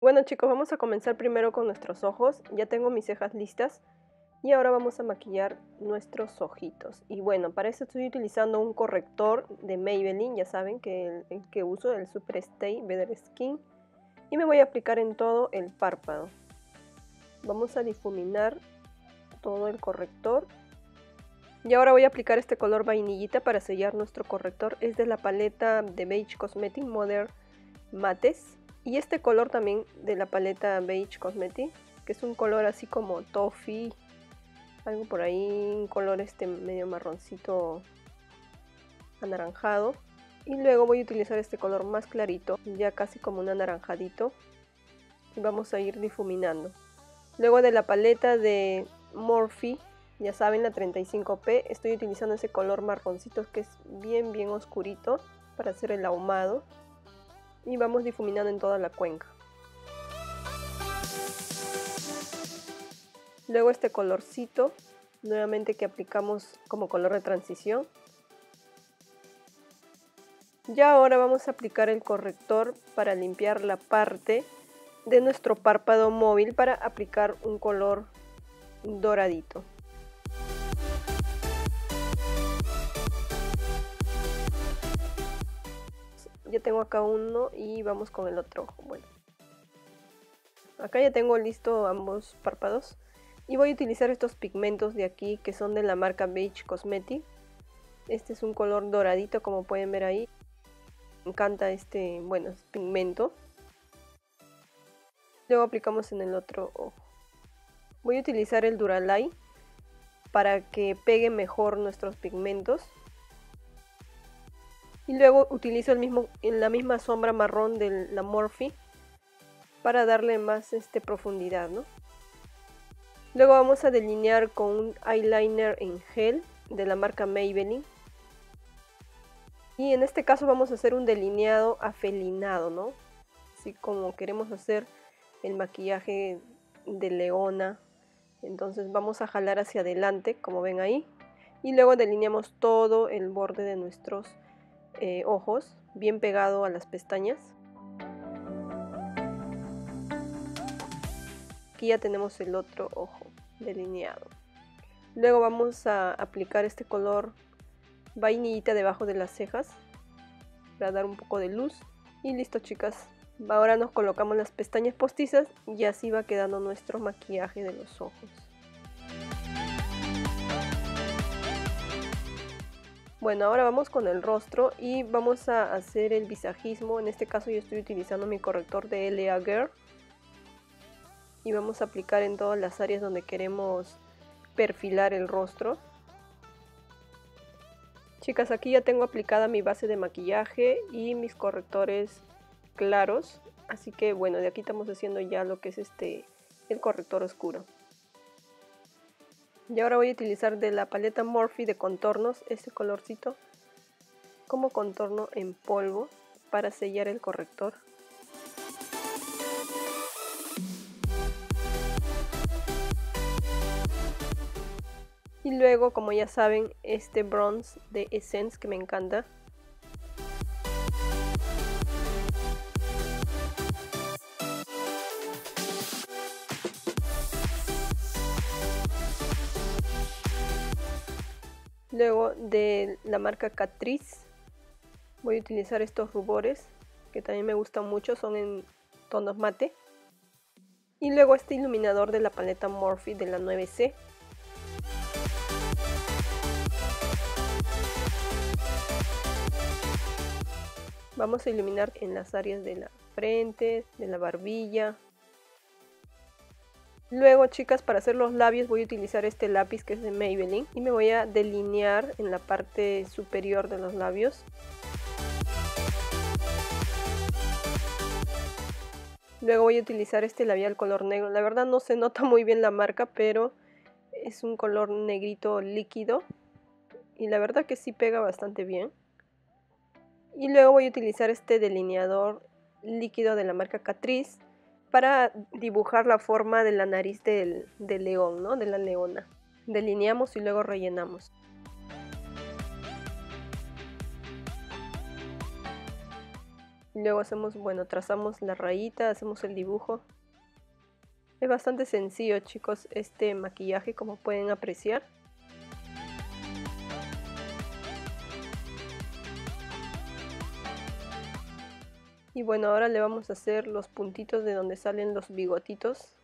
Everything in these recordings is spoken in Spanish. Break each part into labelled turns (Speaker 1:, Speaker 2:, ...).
Speaker 1: Bueno chicos, vamos a comenzar primero con nuestros ojos. Ya tengo mis cejas listas. Y ahora vamos a maquillar nuestros ojitos. Y bueno, para eso estoy utilizando un corrector de Maybelline. Ya saben que el, que uso, el Super Stay Better Skin. Y me voy a aplicar en todo el párpado. Vamos a difuminar todo el corrector. Y ahora voy a aplicar este color vainillita para sellar nuestro corrector. Es de la paleta de Beige Cosmetic Modern Mates y este color también de la paleta Beige Cosmetic, que es un color así como toffee, algo por ahí, un color este medio marroncito anaranjado. Y luego voy a utilizar este color más clarito, ya casi como un anaranjadito. Y vamos a ir difuminando. Luego de la paleta de Morphe, ya saben la 35P, estoy utilizando ese color marroncito que es bien bien oscurito para hacer el ahumado y vamos difuminando en toda la cuenca. Luego este colorcito, nuevamente que aplicamos como color de transición. Ya ahora vamos a aplicar el corrector para limpiar la parte de nuestro párpado móvil para aplicar un color doradito. Ya tengo acá uno y vamos con el otro ojo. Bueno, acá ya tengo listo ambos párpados y voy a utilizar estos pigmentos de aquí que son de la marca Beige Cosmetic. Este es un color doradito como pueden ver ahí. Me encanta este, bueno, pigmento. Luego aplicamos en el otro ojo. Voy a utilizar el Duralite para que pegue mejor nuestros pigmentos y luego utilizo el mismo, en la misma sombra marrón de la Morphe para darle más este, profundidad. ¿no? Luego vamos a delinear con un eyeliner en gel de la marca Maybelline. Y en este caso vamos a hacer un delineado afelinado, ¿no? Así como queremos hacer el maquillaje de leona. Entonces vamos a jalar hacia adelante, como ven ahí. Y luego delineamos todo el borde de nuestros eh, ojos bien pegado a las pestañas. Aquí ya tenemos el otro ojo delineado. Luego vamos a aplicar este color vainillita debajo de las cejas para dar un poco de luz. Y listo chicas, ahora nos colocamos las pestañas postizas y así va quedando nuestro maquillaje de los ojos. Bueno, ahora vamos con el rostro y vamos a hacer el visajismo. En este caso yo estoy utilizando mi corrector de LA Girl. Y vamos a aplicar en todas las áreas donde queremos perfilar el rostro. Chicas, aquí ya tengo aplicada mi base de maquillaje y mis correctores claros. Así que bueno, de aquí estamos haciendo ya lo que es este el corrector oscuro. Y ahora voy a utilizar de la paleta Morphe de contornos este colorcito como contorno en polvo para sellar el corrector. Y luego, como ya saben, este bronze de Essence que me encanta. Luego de la marca Catrice voy a utilizar estos rubores que también me gustan mucho, son en tonos mate. Y luego este iluminador de la paleta Morphe de la 9C. Vamos a iluminar en las áreas de la frente, de la barbilla, Luego, chicas, para hacer los labios voy a utilizar este lápiz que es de Maybelline y me voy a delinear en la parte superior de los labios. Luego voy a utilizar este labial color negro. La verdad no se nota muy bien la marca, pero es un color negrito líquido. Y la verdad que sí pega bastante bien. Y luego voy a utilizar este delineador líquido de la marca Catrice para dibujar la forma de la nariz del, león, ¿no? De la leona. Delineamos y luego rellenamos. luego hacemos, bueno, trazamos la rayita, hacemos el dibujo. Es bastante sencillo chicos este maquillaje como pueden apreciar. Y bueno, ahora le vamos a hacer los puntitos de donde salen los bigotitos.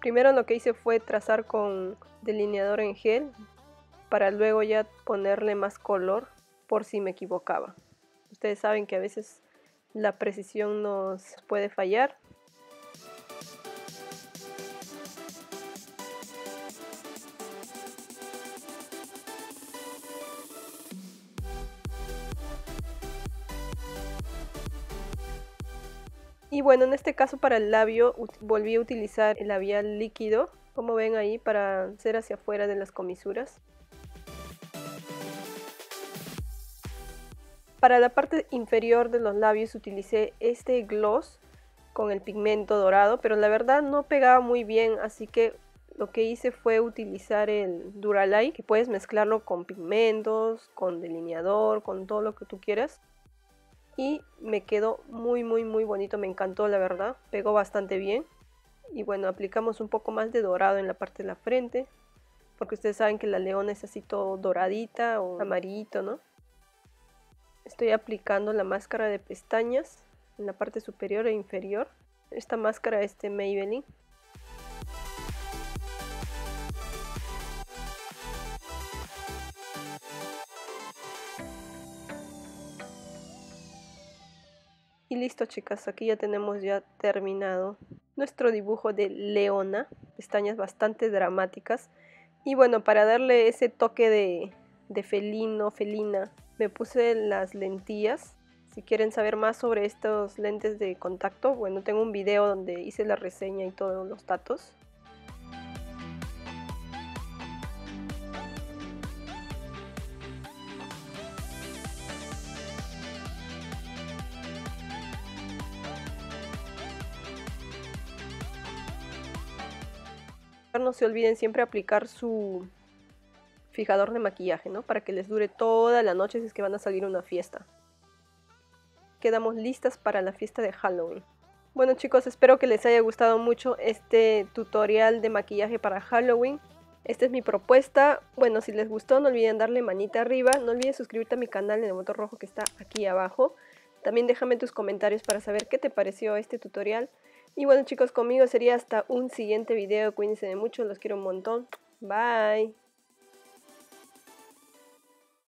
Speaker 1: Primero lo que hice fue trazar con delineador en gel para luego ya ponerle más color por si me equivocaba. Ustedes saben que a veces la precisión nos puede fallar Y bueno, en este caso para el labio volví a utilizar el labial líquido, como ven ahí, para hacer hacia afuera de las comisuras. Para la parte inferior de los labios utilicé este gloss con el pigmento dorado, pero la verdad no pegaba muy bien, así que lo que hice fue utilizar el Duralite, que puedes mezclarlo con pigmentos, con delineador, con todo lo que tú quieras y me quedó muy muy muy bonito, me encantó la verdad, pegó bastante bien y bueno aplicamos un poco más de dorado en la parte de la frente porque ustedes saben que la leona es así todo doradita o amarillito, ¿no? Estoy aplicando la máscara de pestañas en la parte superior e inferior. Esta máscara es de Maybelline Y listo chicas, aquí ya tenemos ya terminado nuestro dibujo de leona, pestañas bastante dramáticas. Y bueno, para darle ese toque de, de felino, felina, me puse las lentillas. Si quieren saber más sobre estos lentes de contacto, bueno, tengo un video donde hice la reseña y todos los datos. No se olviden siempre aplicar su fijador de maquillaje, ¿no? Para que les dure toda la noche si es que van a salir a una fiesta. Quedamos listas para la fiesta de Halloween. Bueno chicos, espero que les haya gustado mucho este tutorial de maquillaje para Halloween. Esta es mi propuesta. Bueno, si les gustó no olviden darle manita arriba. No olviden suscribirte a mi canal en el botón rojo que está aquí abajo. También déjame tus comentarios para saber qué te pareció este tutorial. Y bueno chicos, conmigo sería hasta un siguiente video. Cuídense de mucho, los quiero un montón. Bye.